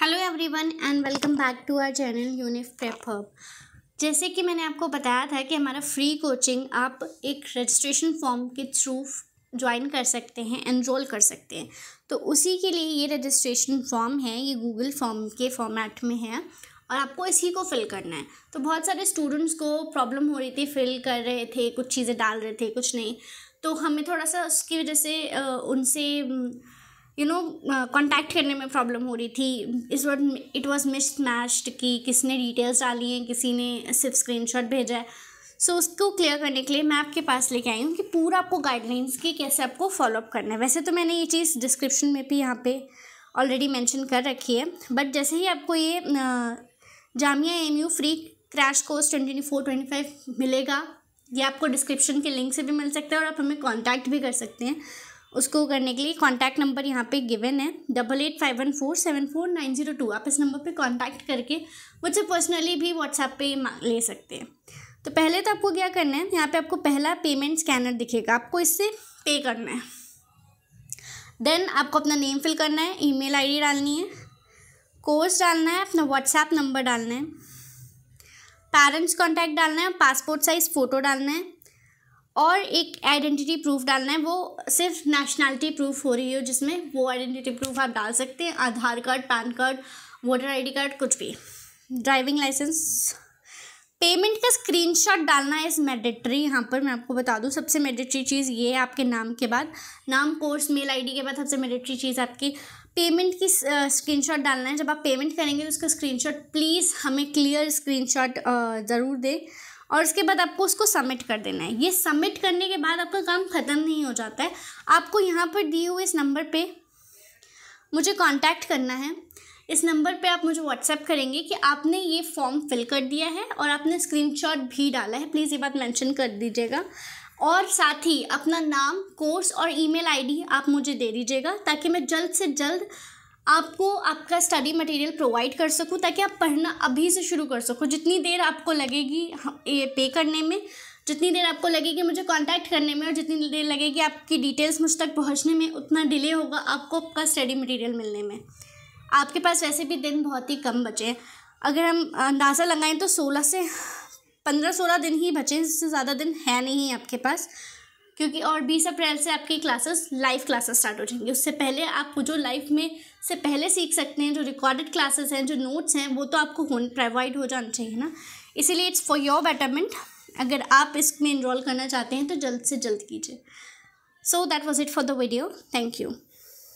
Hello everyone and welcome back to our channel Unif Prep Hub. जैसे कि मैंने आपको बताया था कि हमारा फ्री कोचिंग आप एक रजिस्ट्रेशन फॉर्म के थ्रू ज्वाइन कर सकते हैं, एनरोल कर सकते हैं। तो उसी के लिए ये रजिस्ट्रेशन फॉर्म है, ये गूगल फॉर्म के फॉर्मेट में है और आपको इसी को फिल करना है। तो बहुत सारे स्टूडेंट्स को प्रॉब्लम हो रही थी, फिल कर रहे थे, कुछ चीज़ें डाल रहे थे, कुछ नहीं। तो हमें थोड़ा सा उसकी वजह से उनसे यू नो कांटेक्ट करने में प्रॉब्लम हो रही थी। इस word it was mismatched कि किसने डिटेल्स डाली हैं किसी ने सिर्फ़ स्क्रीनशॉट भेजा है। सो so, उसको क्लियर करने के लिए मैं आपके पास लेके आई हूँ कि पूरा आपको गाइडलाइंस की कैसे आपको फॉलोअप करना है। वैसे तो मैंने ये चीज़ डिस्क्रिप्शन में भी यहाँ पे ऑलरेडी मेंशन कर रखी है। बट जैसे ही आपको ये Jamia M U free crash course twenty four twenty five मिलेगा ये आपको डिस्क्रिप्शन के लिंक से भी मिल सकता है और आप हमें कॉन्टैक्ट भी कर सकते हैं। उसको करने के लिए कॉन्टैक्ट नंबर यहाँ पे गिवन है। Double eight five one four seven four nine zero two आप इस नंबर पे कॉन्टैक्ट करके मुझसे पर्सनली भी व्हाट्सएप पे ले सकते हैं। तो पहले तो आपको क्या करना है, यहाँ पे आपको पहला पेमेंट स्कैनर दिखेगा। आपको इससे पे करना है। देन आपको अपना नेम फिल करना है ईमेल आईडी डालनी है कोर्स डालना है, अपना व्हाट्सएप नंबर डालना है। पेरेंट्स कॉन्टैक्ट डालना है पासपोर्ट साइज़ फ़ोटो डालना है। और एक आइडेंटिटी प्रूफ डालना है, वो सिर्फ़ नेशनैलिटी प्रूफ हो रही हो जिसमें वो आइडेंटिटी प्रूफ आप डाल सकते हैं, Aadhaar card, pan card voter ID card, कुछ भी। ड्राइविंग लाइसेंस पेमेंट का स्क्रीनशॉट डालना है इस मैडेटरी यहाँ पर मैं आपको बता दूँ, सबसे मैडेटरी चीज़ ये है आपके नाम के बाद। नाम कोर्स मेल आईडी के बाद सबसे मैडेटरी चीज़ आपकी। पेमेंट की स्क्रीनशॉट डालना है। जब आप पेमेंट करेंगे तो उसका स्क्रीनशॉट प्लीज़ हमें क्लियर स्क्रीनशॉट ज़रूर दें। और उसके बाद आपको उसको सबमिट कर देना है। ये सबमिट करने के बाद आपका काम ख़त्म नहीं हो जाता है। आपको यहाँ पर दिए हुए इस नंबर पे मुझे कांटेक्ट करना है। इस नंबर पे आप मुझे व्हाट्सएप करेंगे कि आपने ये फॉर्म फिल कर दिया है और आपने स्क्रीनशॉट भी डाला है। प्लीज़ ये बात मेंशन कर दीजिएगा। और साथ ही अपना नाम कोर्स और ईमेल आईडी आप मुझे दे दीजिएगा ताकि मैं जल्द से जल्द आपको आपका स्टडी मटेरियल प्रोवाइड कर सकूँ ताकि आप पढ़ना अभी से शुरू कर सको। जितनी देर आपको लगेगी ये पे करने में, जितनी देर आपको लगेगी मुझे कांटेक्ट करने में और जितनी देर लगेगी आपकी डिटेल्स मुझ तक पहुँचने में, उतना डिले होगा आपको आपका स्टडी मटेरियल मिलने में। आपके पास वैसे भी दिन बहुत ही कम बचे हैं। अगर हम अंदाज़ा लगाएँ तो सोलह से पंद्रह सोलह दिन ही बचे इससे ज़्यादा दिन है नहीं आपके पास। क्योंकि और बीस अप्रैल से आपकी क्लासेस लाइव क्लासेस स्टार्ट हो जाएँगी। उससे पहले आप जो लाइव में से पहले सीख सकते हैं, जो रिकॉर्डेड क्लासेस हैं, जो नोट्स हैं, वो तो आपको प्रोवाइड हो जाना चाहिए ना। इसीलिए इट्स फॉर योर बेटरमेंट अगर आप इसमें इनरोल करना चाहते हैं तो जल्द से जल्द कीजिए। So that was it for the video thank you